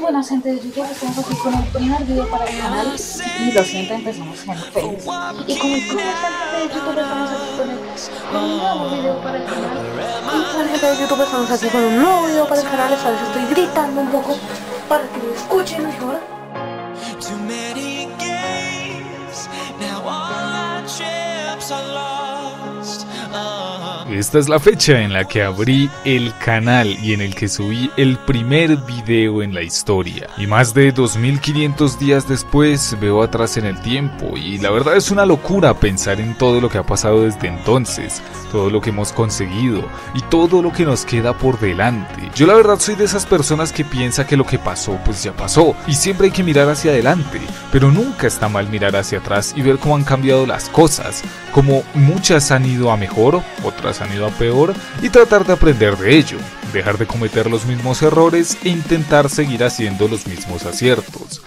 Muy gente de YouTube, estamos aquí con el primer video para el canal y lo siento, empezamos en Face y como toda gente de YouTube estamos aquí con, el, un nuevo video para el canal. Y con gente de YouTube estamos aquí con un nuevo video para el canal, esta estoy gritando un poco para que lo escuchen mejor Esta es la fecha en la que abrí el canal y en el que subí el primer video en la historia. Y más de 2500 días después veo atrás en el tiempo y la verdad es una locura pensar en todo lo que ha pasado desde entonces, todo lo que hemos conseguido y todo lo que nos queda por delante. Yo la verdad soy de esas personas que piensa que lo que pasó pues ya pasó y siempre hay que mirar hacia adelante, pero nunca está mal mirar hacia atrás y ver cómo han cambiado las cosas, como muchas han ido a mejor, otras han ido a peor y tratar de aprender de ello, dejar de cometer los mismos errores e intentar seguir haciendo los mismos aciertos.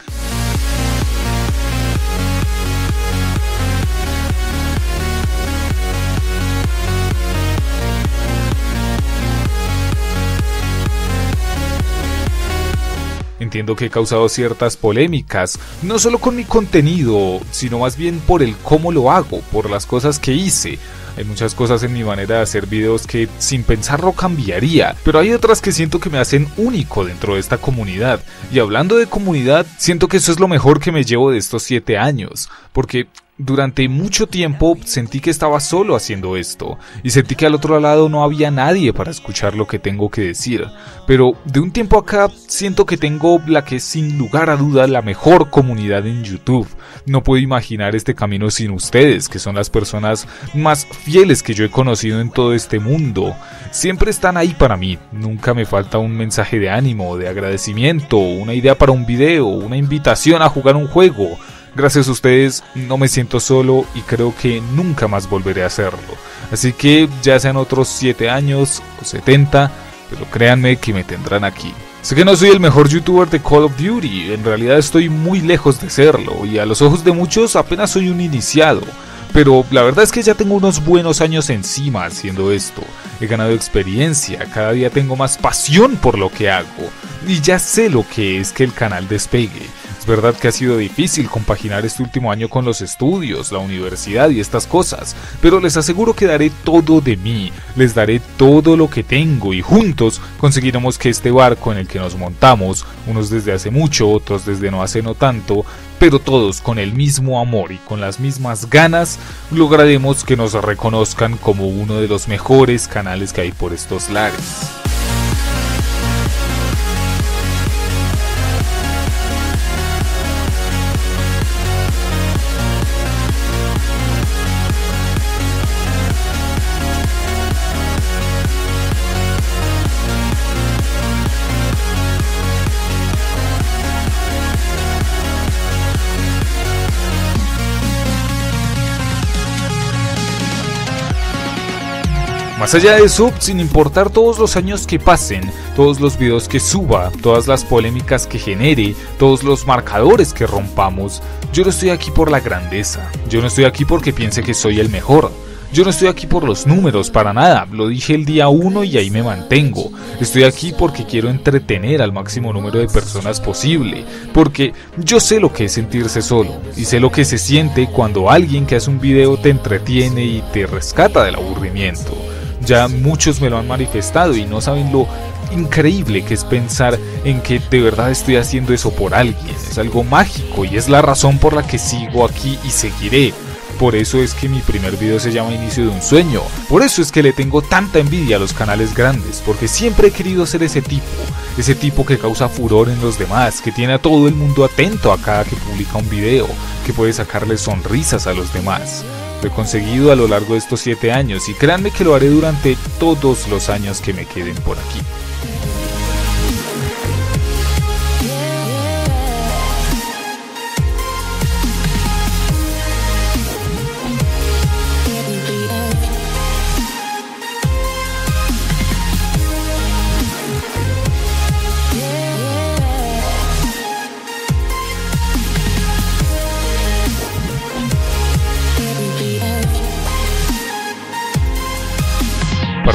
Entiendo que he causado ciertas polémicas, no solo con mi contenido, sino más bien por el cómo lo hago, por las cosas que hice. Hay muchas cosas en mi manera de hacer videos que sin pensarlo cambiaría, pero hay otras que siento que me hacen único dentro de esta comunidad. Y hablando de comunidad, siento que eso es lo mejor que me llevo de estos 7 años, porque durante mucho tiempo sentí que estaba solo haciendo esto y sentí que al otro lado no había nadie para escuchar lo que tengo que decir. Pero de un tiempo acá siento que tengo la que es sin lugar a duda la mejor comunidad en YouTube. No puedo imaginar este camino sin ustedes, que son las personas más fieles que yo he conocido en todo este mundo. Siempre están ahí para mí, nunca me falta un mensaje de ánimo, de agradecimiento, una idea para un video, una invitación a jugar un juego. Gracias a ustedes no me siento solo y creo que nunca más volveré a hacerlo. Así que ya sean otros 7 años o 70, pero créanme que me tendrán aquí. Sé que no soy el mejor youtuber de Call of Duty, en realidad estoy muy lejos de serlo y a los ojos de muchos apenas soy un iniciado. Pero la verdad es que ya tengo unos buenos años encima haciendo esto. He ganado experiencia, cada día tengo más pasión por lo que hago y ya sé lo que es que el canal despegue. Es verdad que ha sido difícil compaginar este último año con los estudios, la universidad y estas cosas, pero les aseguro que daré todo de mí, les daré todo lo que tengo y juntos conseguiremos que este barco en el que nos montamos, unos desde hace mucho, otros desde no hace no tanto, pero todos con el mismo amor y con las mismas ganas, lograremos que nos reconozcan como uno de los mejores canales que hay por estos lares. Más allá de eso, sin importar todos los años que pasen, todos los videos que suba, todas las polémicas que genere, todos los marcadores que rompamos, yo no estoy aquí por la grandeza, yo no estoy aquí porque piense que soy el mejor. Yo no estoy aquí por los números, para nada, lo dije el día 1 y ahí me mantengo. Estoy aquí porque quiero entretener al máximo número de personas posible, porque yo sé lo que es sentirse solo, y sé lo que se siente cuando alguien que hace un video te entretiene y te rescata del aburrimiento. Ya muchos me lo han manifestado y no saben lo increíble que es pensar en que de verdad estoy haciendo eso por alguien. Es algo mágico y es la razón por la que sigo aquí y seguiré. Por eso es que mi primer video se llama Inicio de un sueño. Por eso es que le tengo tanta envidia a los canales grandes, porque siempre he querido ser ese tipo, ese tipo que causa furor en los demás, que tiene a todo el mundo atento a cada que publica un video, que puede sacarle sonrisas a los demás. He conseguido a lo largo de estos 7 años y créanme que lo haré durante todos los años que me queden por aquí.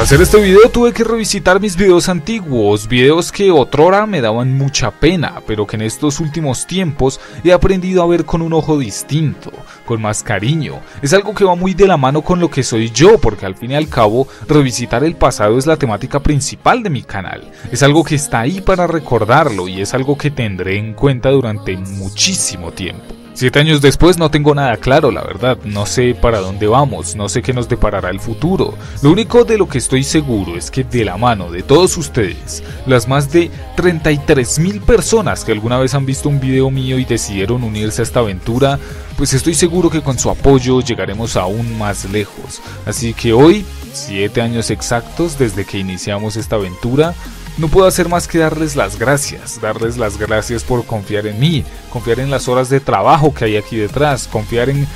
Hacer este video tuve que revisitar mis videos antiguos, videos que otrora me daban mucha pena, pero que en estos últimos tiempos he aprendido a ver con un ojo distinto, con más cariño. Es algo que va muy de la mano con lo que soy yo, porque al fin y al cabo, revisitar el pasado es la temática principal de mi canal. Es algo que está ahí para recordarlo y es algo que tendré en cuenta durante muchísimo tiempo. Siete años después no tengo nada claro, la verdad. No sé para dónde vamos, no sé qué nos deparará el futuro. Lo único de lo que estoy seguro es que de la mano de todos ustedes, las más de 33 mil personas que alguna vez han visto un video mío y decidieron unirse a esta aventura, pues estoy seguro que con su apoyo llegaremos aún más lejos. Así que hoy, siete años exactos desde que iniciamos esta aventura, no puedo hacer más que darles las gracias, darles las gracias por confiar en mí, confiar en las horas de trabajo que hay aquí detrás, confiar en,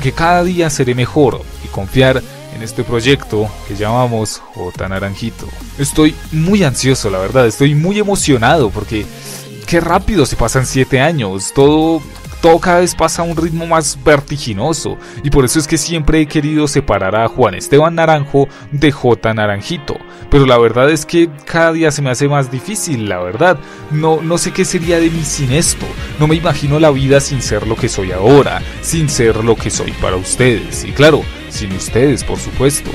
que cada día seré mejor y confiar en este proyecto que llamamos J Naranjito. Estoy muy ansioso, la verdad, estoy muy emocionado porque qué rápido se pasan 7 años, todo todo cada vez pasa a un ritmo más vertiginoso y por eso es que siempre he querido separar a Juan Esteban Naranjo de J Naranjito. Pero la verdad es que cada día se me hace más difícil, la verdad. No, no sé qué sería de mí sin esto. No me imagino la vida sin ser lo que soy ahora, sin ser lo que soy para ustedes. Y claro, sin ustedes, por supuesto.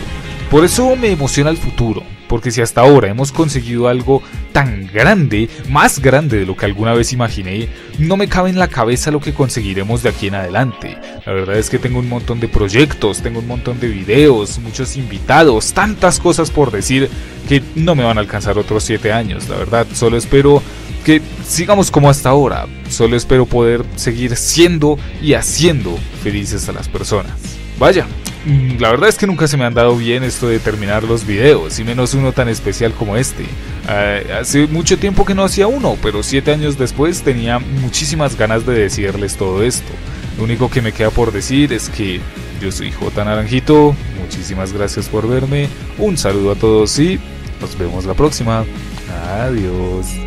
Por eso me emociona el futuro, porque si hasta ahora hemos conseguido algo tan grande, más grande de lo que alguna vez imaginé, no me cabe en la cabeza lo que conseguiremos de aquí en adelante. La verdad es que tengo un montón de proyectos, tengo un montón de videos, muchos invitados, tantas cosas por decir que no me van a alcanzar otros 7 años, la verdad, solo espero que sigamos como hasta ahora, solo espero poder seguir siendo y haciendo felices a las personas. Vaya, la verdad es que nunca se me han dado bien esto de terminar los videos, y menos uno tan especial como este. Ah, hace mucho tiempo que no hacía uno, pero siete años después tenía muchísimas ganas de decirles todo esto. Lo único que me queda por decir es que yo soy J Naranjito, muchísimas gracias por verme, un saludo a todos y nos vemos la próxima. Adiós.